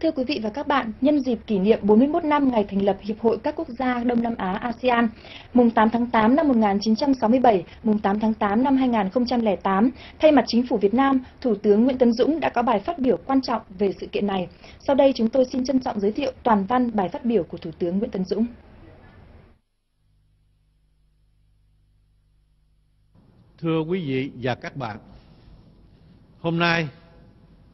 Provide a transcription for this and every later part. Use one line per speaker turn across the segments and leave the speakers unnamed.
Thưa quý vị và các bạn, nhân dịp kỷ niệm 41 năm ngày thành lập Hiệp hội các quốc gia Đông Nam Á ASEAN, mùng 8 tháng 8 năm 1967, mùng 8 tháng 8 năm 2008, thay mặt chính phủ Việt Nam, Thủ tướng Nguyễn Tấn Dũng đã có bài phát biểu quan trọng về sự kiện này. Sau đây chúng tôi xin trân trọng giới thiệu toàn văn bài phát biểu của Thủ tướng Nguyễn Tấn Dũng.
Thưa quý vị và các bạn, hôm nay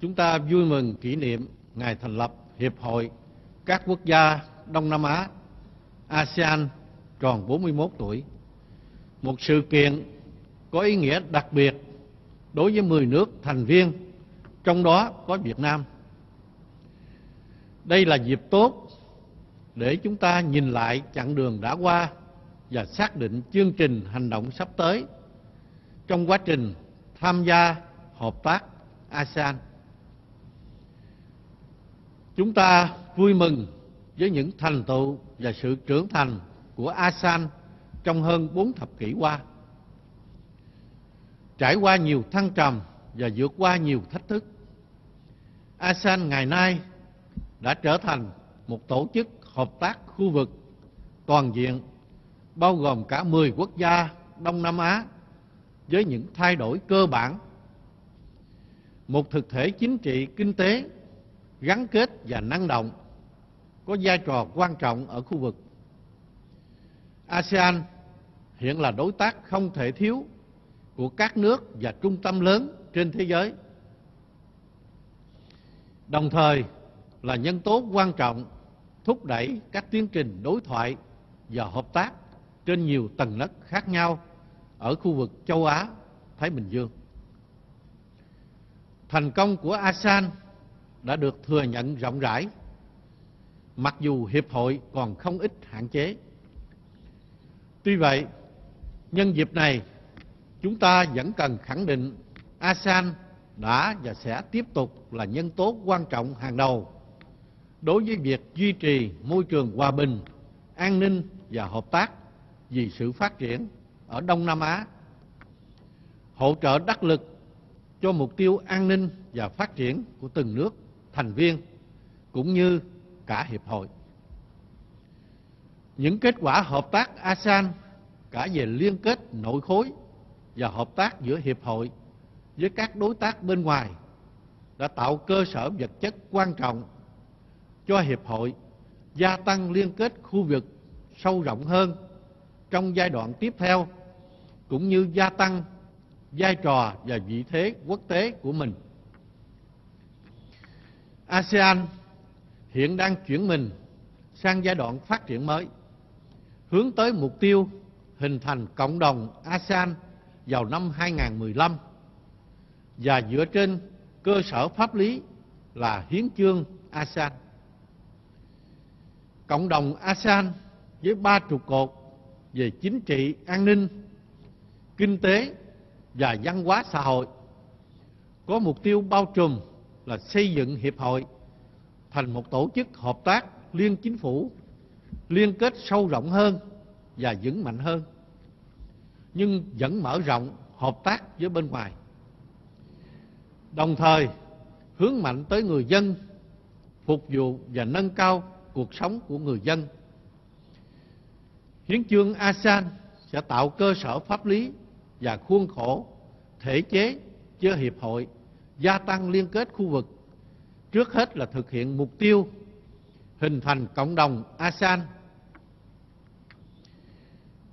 chúng ta vui mừng kỷ niệm ngày thành lập Hiệp hội các quốc gia Đông Nam Á ASEAN tròn 41 tuổi. Một sự kiện có ý nghĩa đặc biệt đối với 10 nước thành viên, trong đó có Việt Nam. Đây là dịp tốt để chúng ta nhìn lại chặng đường đã qua và xác định chương trình hành động sắp tới trong quá trình tham gia hợp tác ASEAN. Chúng ta vui mừng với những thành tựu và sự trưởng thành của ASEAN trong hơn bốn thập kỷ qua. Trải qua nhiều thăng trầm và vượt qua nhiều thách thức, ASEAN ngày nay đã trở thành một tổ chức hợp tác khu vực toàn diện bao gồm cả 10 quốc gia Đông Nam Á với những thay đổi cơ bản. Một thực thể chính trị kinh tế gắn kết và năng động có vai trò quan trọng ở khu vực. ASEAN hiện là đối tác không thể thiếu của các nước và trung tâm lớn trên thế giới. Đồng thời là nhân tố quan trọng thúc đẩy các tiến trình đối thoại và hợp tác trên nhiều tầng lớp khác nhau ở khu vực châu Á, Thái Bình Dương. Thành công của ASEAN đã được thừa nhận rộng rãi, mặc dù Hiệp hội còn không ít hạn chế. Tuy vậy, nhân dịp này, chúng ta vẫn cần khẳng định ASEAN đã và sẽ tiếp tục là nhân tố quan trọng hàng đầu đối với việc duy trì môi trường hòa bình, an ninh và hợp tác vì sự phát triển ở Đông Nam Á, hỗ trợ đắc lực cho mục tiêu an ninh và phát triển của từng nước thành viên, cũng như cả hiệp hội. Những kết quả hợp tác ASEAN cả về liên kết nội khối và hợp tác giữa hiệp hội với các đối tác bên ngoài đã tạo cơ sở vật chất quan trọng cho hiệp hội gia tăng liên kết khu vực sâu rộng hơn trong giai đoạn tiếp theo, cũng như gia tăng vai trò và vị thế quốc tế của mình. ASEAN hiện đang chuyển mình sang giai đoạn phát triển mới, hướng tới mục tiêu hình thành cộng đồng ASEAN vào năm 2015 và dựa trên cơ sở pháp lý là hiến chương ASEAN. Cộng đồng ASEAN với ba trụ cột về chính trị, an ninh, kinh tế và văn hóa xã hội có mục tiêu bao trùm là xây dựng hiệp hội thành một tổ chức hợp tác liên chính phủ, liên kết sâu rộng hơn và vững mạnh hơn, nhưng vẫn mở rộng hợp tác với bên ngoài. Đồng thời, hướng mạnh tới người dân, phục vụ và nâng cao cuộc sống của người dân. Hiến chương asean sẽ tạo cơ sở pháp lý và khuôn khổ thể chế cho hiệp hội gia tăng liên kết khu vực. Trước hết là thực hiện mục tiêu hình thành cộng đồng asean.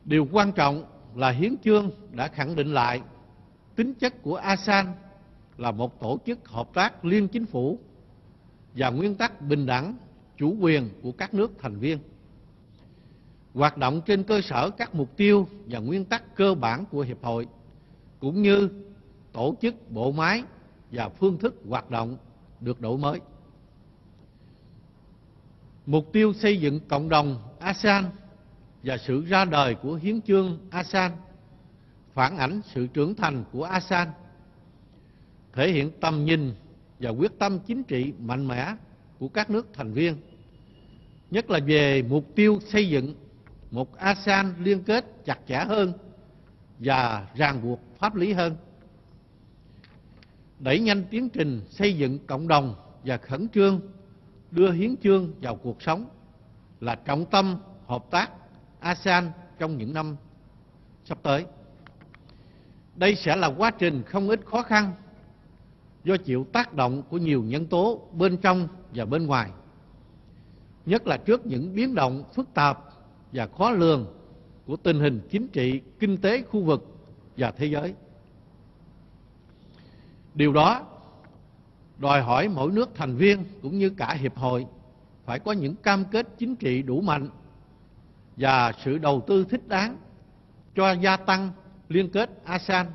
Điều quan trọng là hiến chương đã khẳng định lại tính chất của asean là một tổ chức hợp tác liên chính phủ và nguyên tắc bình đẳng, chủ quyền của các nước thành viên. Hoạt động trên cơ sở các mục tiêu và nguyên tắc cơ bản của hiệp hội, cũng như tổ chức bộ máy và phương thức hoạt động được đổi mới. Mục tiêu xây dựng cộng đồng ASEAN và sự ra đời của hiến chương ASEAN phản ảnh sự trưởng thành của ASEAN, thể hiện tầm nhìn và quyết tâm chính trị mạnh mẽ của các nước thành viên, nhất là về mục tiêu xây dựng một ASEAN liên kết chặt chẽ hơn và ràng buộc pháp lý hơn đẩy nhanh tiến trình xây dựng cộng đồng và khẩn trương đưa hiến chương vào cuộc sống là trọng tâm hợp tác ASEAN trong những năm sắp tới. Đây sẽ là quá trình không ít khó khăn do chịu tác động của nhiều nhân tố bên trong và bên ngoài, nhất là trước những biến động phức tạp và khó lường của tình hình chính trị, kinh tế khu vực và thế giới. Điều đó đòi hỏi mỗi nước thành viên cũng như cả hiệp hội phải có những cam kết chính trị đủ mạnh và sự đầu tư thích đáng cho gia tăng liên kết ASEAN,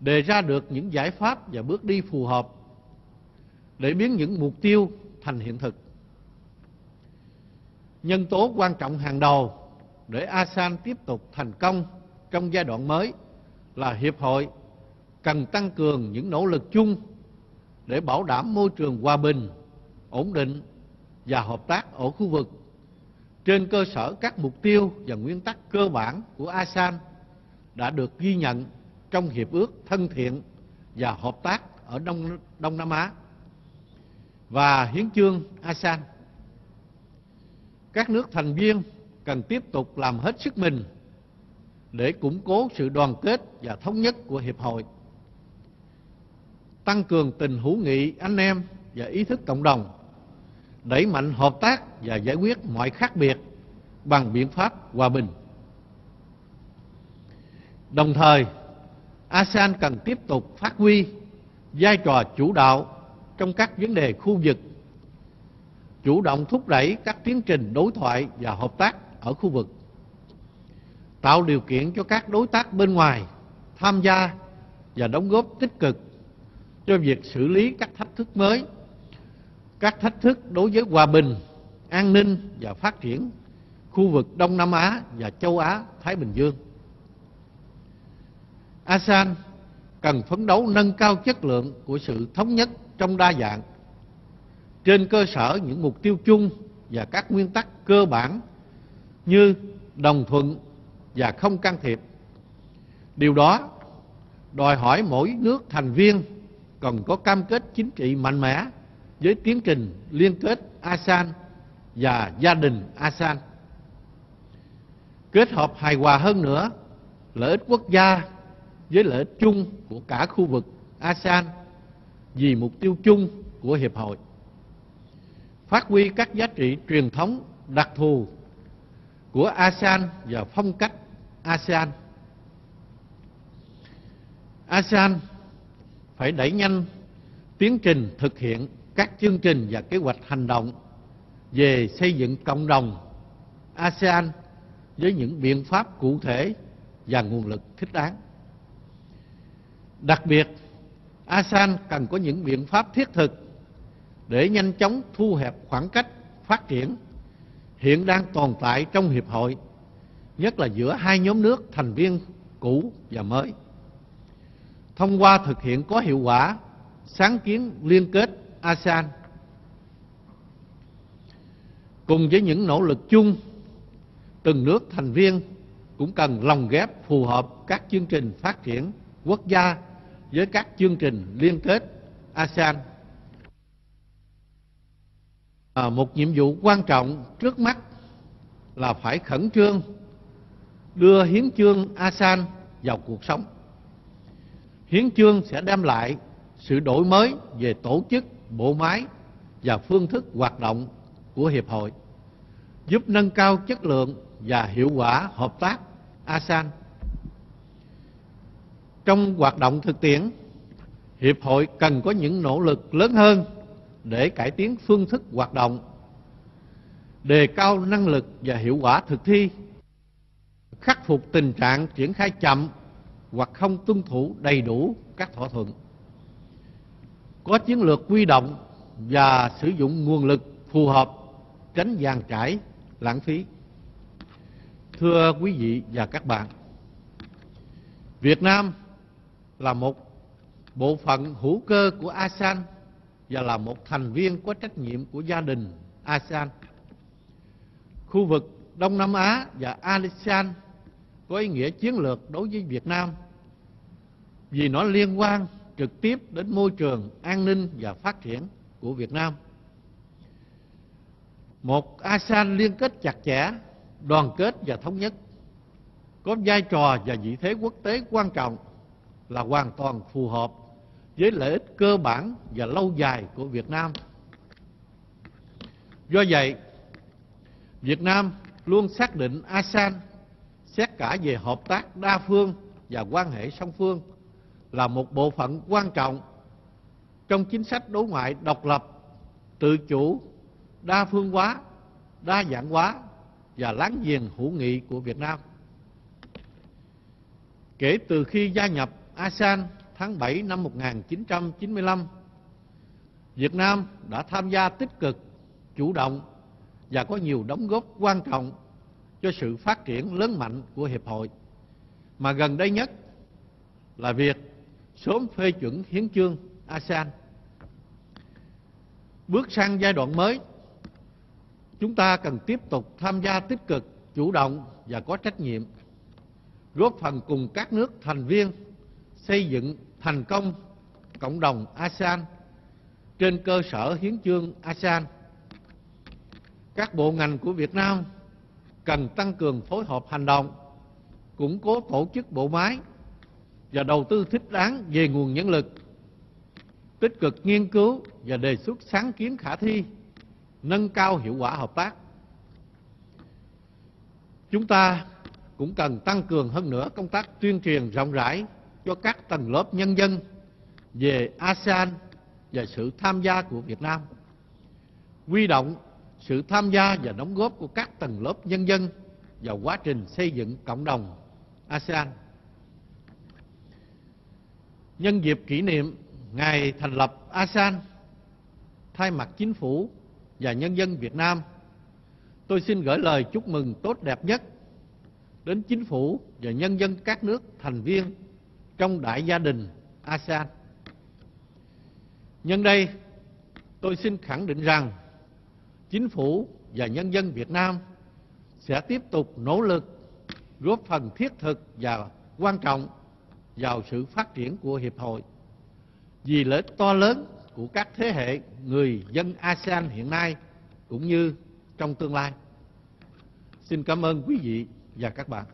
đề ra được những giải pháp và bước đi phù hợp để biến những mục tiêu thành hiện thực. Nhân tố quan trọng hàng đầu để ASEAN tiếp tục thành công trong giai đoạn mới là Hiệp hội cần tăng cường những nỗ lực chung để bảo đảm môi trường hòa bình, ổn định và hợp tác ở khu vực trên cơ sở các mục tiêu và nguyên tắc cơ bản của ASEAN đã được ghi nhận trong Hiệp ước Thân thiện và Hợp tác ở Đông, Đông Nam Á và Hiến chương ASEAN. Các nước thành viên cần tiếp tục làm hết sức mình để củng cố sự đoàn kết và thống nhất của Hiệp hội, tăng cường tình hữu nghị anh em và ý thức cộng đồng, đẩy mạnh hợp tác và giải quyết mọi khác biệt bằng biện pháp hòa bình. Đồng thời, ASEAN cần tiếp tục phát huy vai trò chủ đạo trong các vấn đề khu vực, chủ động thúc đẩy các tiến trình đối thoại và hợp tác ở khu vực, tạo điều kiện cho các đối tác bên ngoài tham gia và đóng góp tích cực cho việc xử lý các thách thức mới, các thách thức đối với hòa bình, an ninh và phát triển khu vực Đông Nam Á và châu Á Thái Bình Dương. ASEAN cần phấn đấu nâng cao chất lượng của sự thống nhất trong đa dạng trên cơ sở những mục tiêu chung và các nguyên tắc cơ bản như đồng thuận và không can thiệp. Điều đó đòi hỏi mỗi nước thành viên cần có cam kết chính trị mạnh mẽ với tiến trình liên kết ASEAN và gia đình ASEAN. Kết hợp hài hòa hơn nữa lợi ích quốc gia với lợi ích chung của cả khu vực ASEAN vì mục tiêu chung của Hiệp hội. Phát huy các giá trị truyền thống đặc thù của ASEAN và phong cách ASEAN. ASEAN phải đẩy nhanh tiến trình thực hiện các chương trình và kế hoạch hành động về xây dựng cộng đồng ASEAN với những biện pháp cụ thể và nguồn lực thích đáng. Đặc biệt, ASEAN cần có những biện pháp thiết thực để nhanh chóng thu hẹp khoảng cách phát triển hiện đang tồn tại trong hiệp hội, nhất là giữa hai nhóm nước thành viên cũ và mới. Thông qua thực hiện có hiệu quả sáng kiến liên kết ASEAN cùng với những nỗ lực chung từng nước thành viên cũng cần lồng ghép phù hợp các chương trình phát triển quốc gia với các chương trình liên kết ASEAN. À, một nhiệm vụ quan trọng trước mắt là phải khẩn trương đưa hiến chương ASEAN vào cuộc sống. Hiến chương sẽ đem lại sự đổi mới về tổ chức, bộ máy và phương thức hoạt động của Hiệp hội, giúp nâng cao chất lượng và hiệu quả hợp tác ASEAN. Trong hoạt động thực tiễn, Hiệp hội cần có những nỗ lực lớn hơn để cải tiến phương thức hoạt động, đề cao năng lực và hiệu quả thực thi, khắc phục tình trạng triển khai chậm hoặc không tuân thủ đầy đủ các thỏa thuận. Có chiến lược quy động và sử dụng nguồn lực phù hợp, tránh giàn trải, lãng phí. Thưa quý vị và các bạn, Việt Nam là một bộ phận hữu cơ của ASEAN và là một thành viên có trách nhiệm của gia đình ASEAN. Khu vực Đông Nam Á và ASEAN có ý nghĩa chiến lược đối với Việt Nam vì nó liên quan trực tiếp đến môi trường an ninh và phát triển của Việt Nam. một ASEAN liên kết chặt chẽ, đoàn kết và thống nhất, có vai trò và vị thế quốc tế quan trọng là hoàn toàn phù hợp với lợi ích cơ bản và lâu dài của Việt Nam. Do vậy, Việt Nam luôn xác định ASEAN xét cả về hợp tác đa phương và quan hệ song phương là một bộ phận quan trọng trong chính sách đối ngoại độc lập, tự chủ, đa phương hóa, đa dạng hóa và láng giềng hữu nghị của Việt Nam. Kể từ khi gia nhập ASEAN tháng 7 năm 1995, Việt Nam đã tham gia tích cực, chủ động và có nhiều đóng góp quan trọng cho sự phát triển lớn mạnh của Hiệp hội. Mà gần đây nhất là việc sớm phê chuẩn hiến chương ASEAN. Bước sang giai đoạn mới, chúng ta cần tiếp tục tham gia tích cực, chủ động và có trách nhiệm, góp phần cùng các nước thành viên xây dựng thành công cộng đồng ASEAN trên cơ sở hiến chương ASEAN. Các bộ ngành của Việt Nam cần tăng cường phối hợp hành động, củng cố tổ chức bộ máy và đầu tư thích đáng về nguồn nhân lực, tích cực nghiên cứu và đề xuất sáng kiến khả thi, nâng cao hiệu quả hợp tác. Chúng ta cũng cần tăng cường hơn nữa công tác tuyên truyền rộng rãi cho các tầng lớp nhân dân về ASEAN và sự tham gia của Việt Nam. Quy động sự tham gia và đóng góp của các tầng lớp nhân dân vào quá trình xây dựng cộng đồng ASEAN. Nhân dịp kỷ niệm ngày thành lập ASEAN, thay mặt chính phủ và nhân dân Việt Nam, tôi xin gửi lời chúc mừng tốt đẹp nhất đến chính phủ và nhân dân các nước thành viên trong đại gia đình ASEAN. Nhân đây, tôi xin khẳng định rằng chính phủ và nhân dân Việt Nam sẽ tiếp tục nỗ lực góp phần thiết thực và quan trọng vào sự phát triển của Hiệp hội vì lợi ích to lớn của các thế hệ người dân ASEAN hiện nay cũng như trong tương lai. Xin cảm ơn quý vị và các bạn.